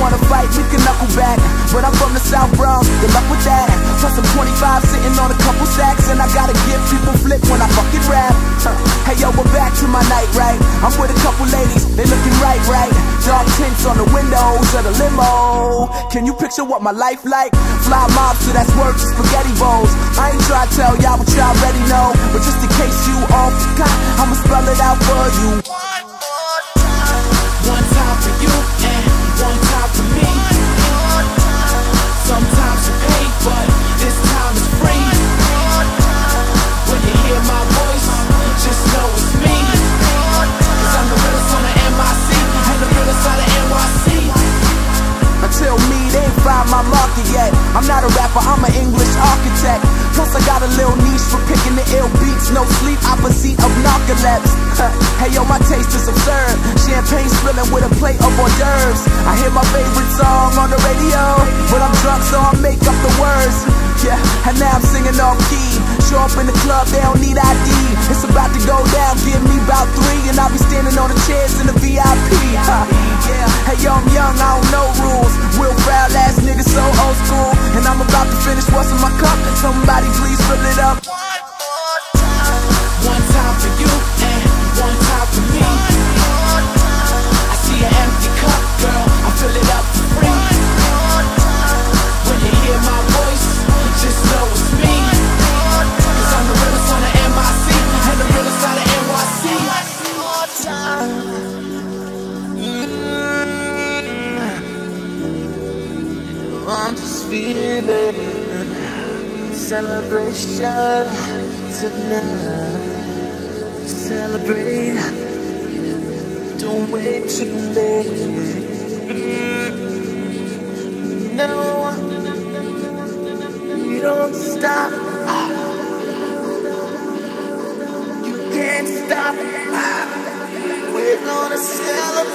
wanna fight, we can knuckle back. But I'm from the South Bronx, good luck with that. Plus I'm 25 sitting on a couple sacks, and I gotta give people flip when I fucking rap. Hey yo, we're back to my night, right? I'm with a couple ladies, they looking right, right? Dark tints on the windows of the limo. Can you picture what my life like? Fly mobster, that's work spaghetti bowls. I ain't try to tell y'all what y'all already know, but just in case you all forgot, I'ma spell it out for you. Yet. I'm not a rapper, I'm an English architect. Plus, I got a little niche for picking the ill beats. No sleep, opposite of narcolepsy. hey yo, my taste is absurd. Champagne spilling with a plate of hors d'oeuvres. I hear my favorite song on the radio, but I'm drunk, so I make up the words. Yeah, and now I'm singing off key. Show up in the club, they don't need ID. It's about to go down, give me about three, and I'll be standing on the chairs feeling celebration tonight. Celebrate, don't wait too late. No, you don't stop. You can't stop. We're gonna celebrate.